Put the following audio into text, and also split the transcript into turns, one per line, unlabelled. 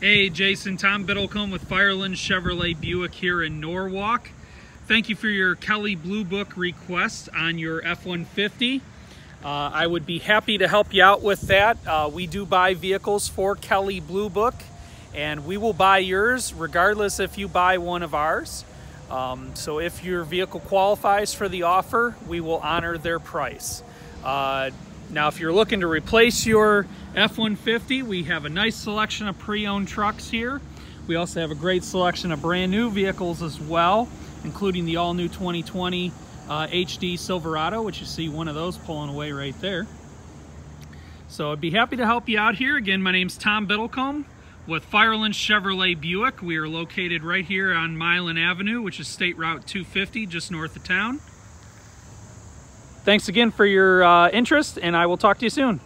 Hey, Jason, Tom Biddlecombe with Firelands Chevrolet Buick here in Norwalk. Thank you for your Kelley Blue Book request on your F-150. Uh, I would be happy to help you out with that. Uh, we do buy vehicles for Kelley Blue Book, and we will buy yours regardless if you buy one of ours. Um, so if your vehicle qualifies for the offer, we will honor their price. Uh, now, if you're looking to replace your F-150, we have a nice selection of pre-owned trucks here. We also have a great selection of brand new vehicles as well, including the all-new 2020 uh, HD Silverado, which you see one of those pulling away right there. So I'd be happy to help you out here. Again, my name's Tom Biddlecombe with Firelands Chevrolet Buick. We are located right here on Milan Avenue, which is State Route 250, just north of town. Thanks again for your uh, interest, and I will talk to you soon.